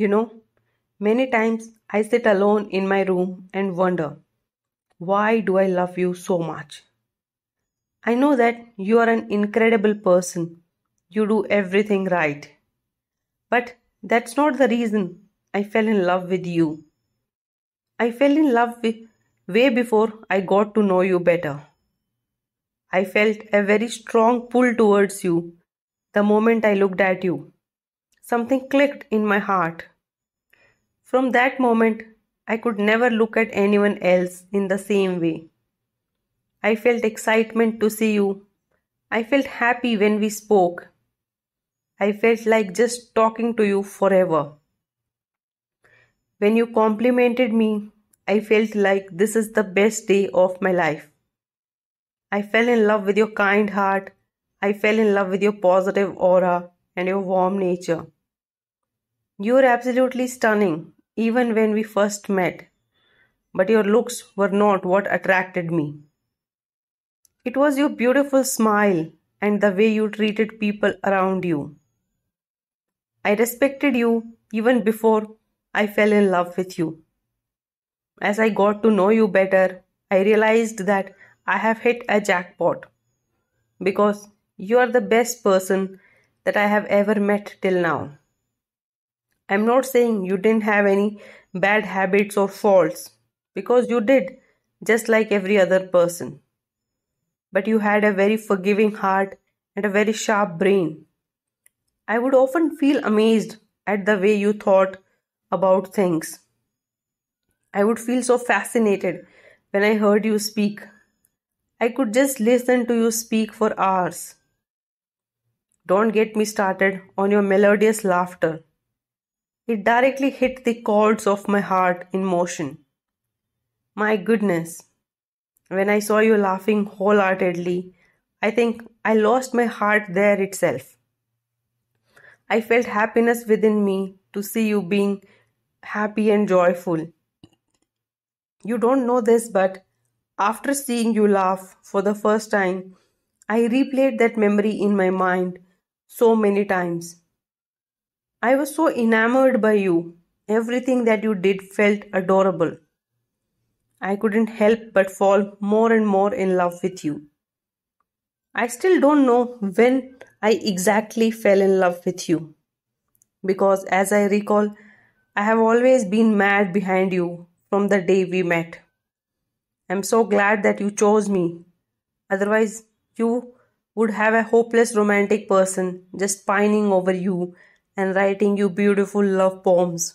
You know, many times I sit alone in my room and wonder, why do I love you so much? I know that you are an incredible person. You do everything right. But that's not the reason I fell in love with you. I fell in love with way before I got to know you better. I felt a very strong pull towards you the moment I looked at you. Something clicked in my heart. From that moment, I could never look at anyone else in the same way. I felt excitement to see you. I felt happy when we spoke. I felt like just talking to you forever. When you complimented me, I felt like this is the best day of my life. I fell in love with your kind heart. I fell in love with your positive aura and your warm nature. You were absolutely stunning, even when we first met, but your looks were not what attracted me. It was your beautiful smile and the way you treated people around you. I respected you even before I fell in love with you. As I got to know you better, I realized that I have hit a jackpot because you are the best person that I have ever met till now. I'm not saying you didn't have any bad habits or faults because you did, just like every other person. But you had a very forgiving heart and a very sharp brain. I would often feel amazed at the way you thought about things. I would feel so fascinated when I heard you speak I could just listen to you speak for hours. Don't get me started on your melodious laughter. It directly hit the chords of my heart in motion. My goodness, when I saw you laughing wholeheartedly, I think I lost my heart there itself. I felt happiness within me to see you being happy and joyful. You don't know this, but after seeing you laugh for the first time, I replayed that memory in my mind so many times. I was so enamored by you. Everything that you did felt adorable. I couldn't help but fall more and more in love with you. I still don't know when I exactly fell in love with you. Because as I recall, I have always been mad behind you from the day we met. I'm so glad that you chose me. Otherwise, you would have a hopeless romantic person just pining over you and writing you beautiful love poems.